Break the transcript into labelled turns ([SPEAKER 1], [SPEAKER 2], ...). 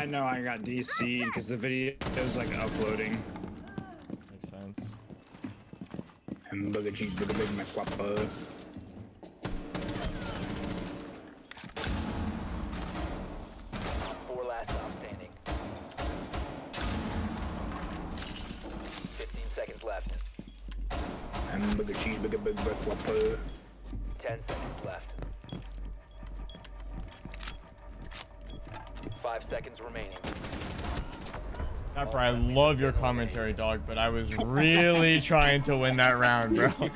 [SPEAKER 1] I know I got DC'd because the video was like uploading.
[SPEAKER 2] Makes sense.
[SPEAKER 1] Hamburger cheeseburger big Mac Whopper.
[SPEAKER 3] Four last stop standing. 15 seconds left.
[SPEAKER 1] Hamburger cheeseburger big Mac Whopper.
[SPEAKER 3] 10 seconds left. Five seconds remaining.
[SPEAKER 2] I love your commentary, dog, but I was really trying to win that round, bro.